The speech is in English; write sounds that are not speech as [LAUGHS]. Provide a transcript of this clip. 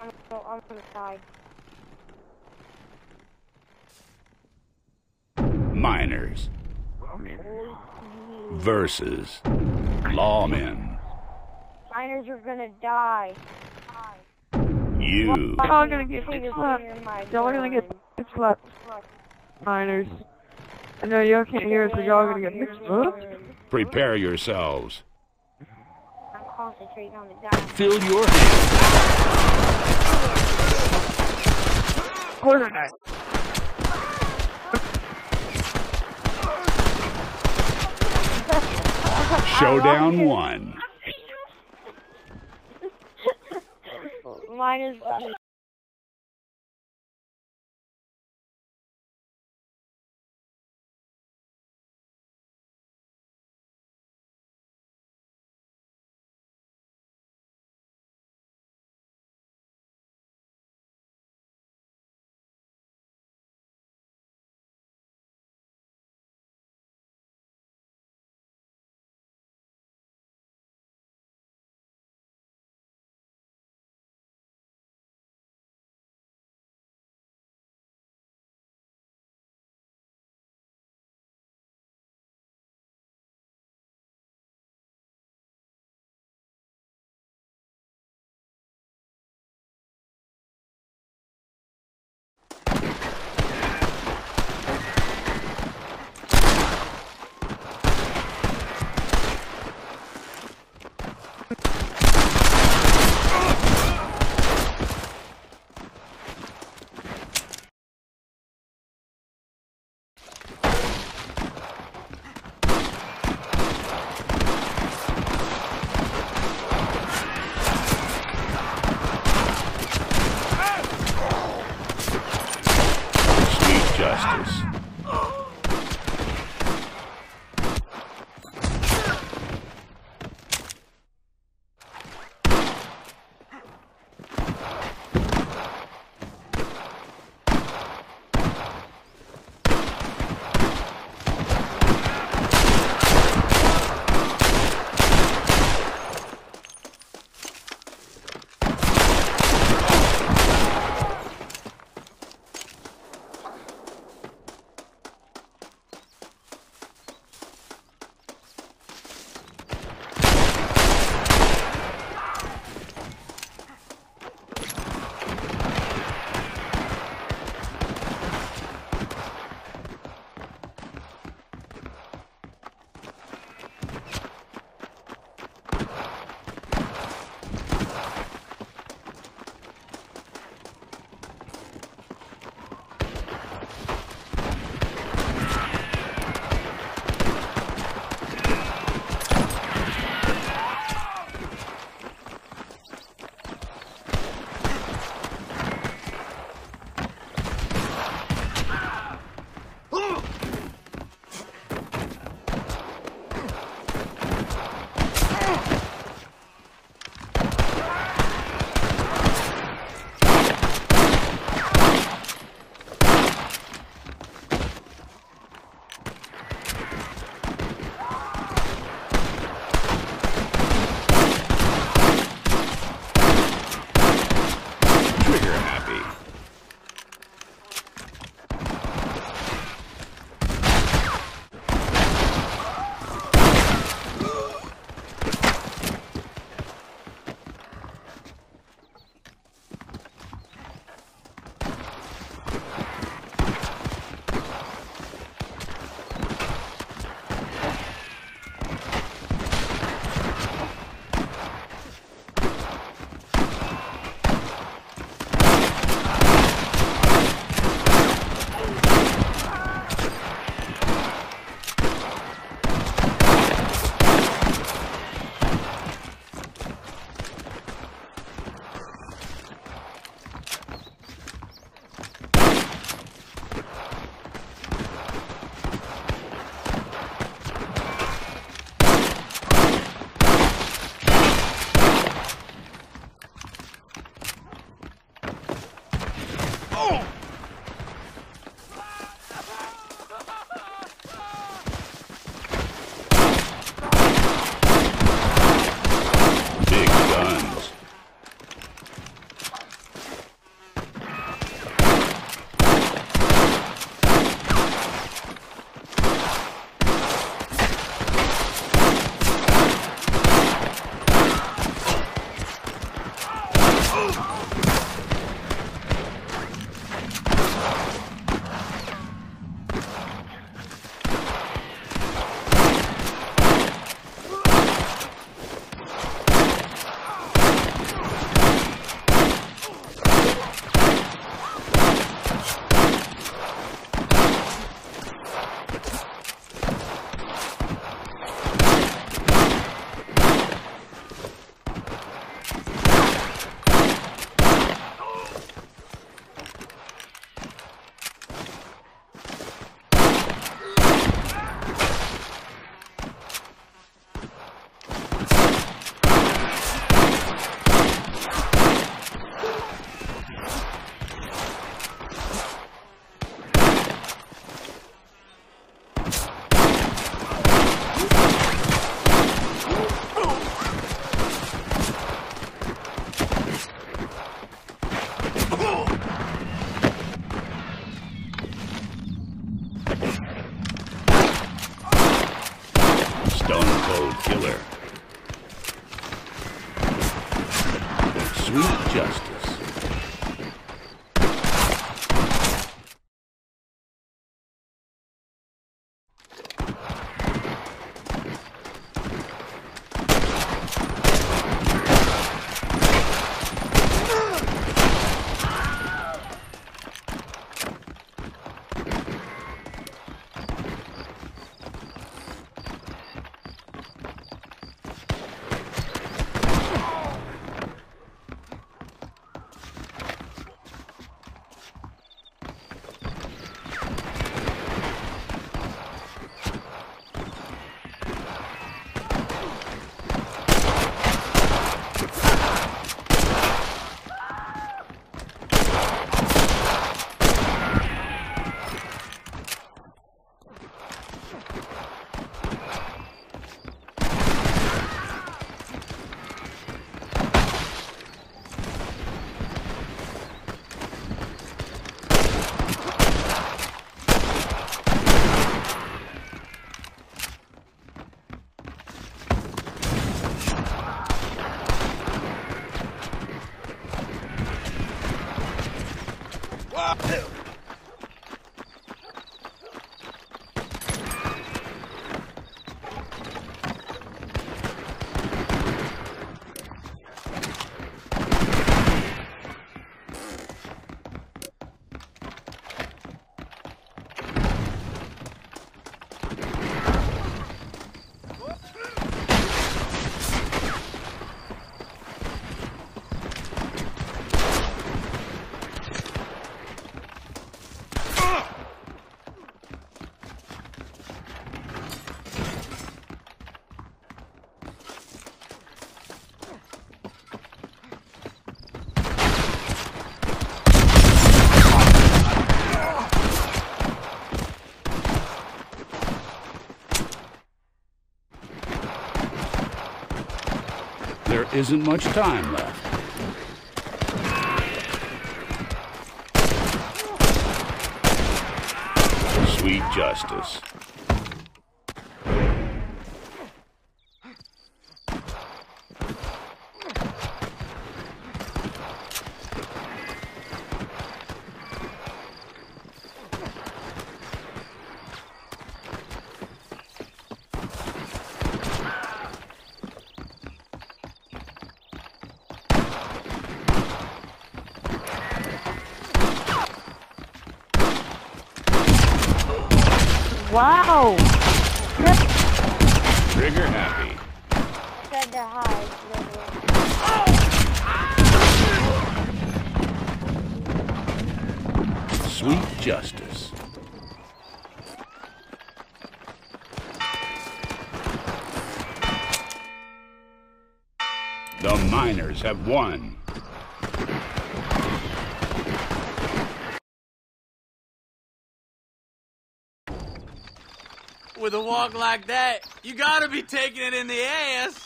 I'm, I'm gonna die. Miners versus lawmen. Miners are gonna die. You We're all gonna get Take six left. Y'all are gonna get gun. six left. Miners. I know y'all can't hear us, but y'all are gonna get six left. prepare yourselves. I'm concentrating on the guy. Fill your hands. Quarter night. Showdown [LAUGHS] one. Miners Sweet Ah! There isn't much time left. Sweet justice. Wow! Trigger happy. Said to hide. Sweet justice. The miners have won. With a walk like that, you gotta be taking it in the ass.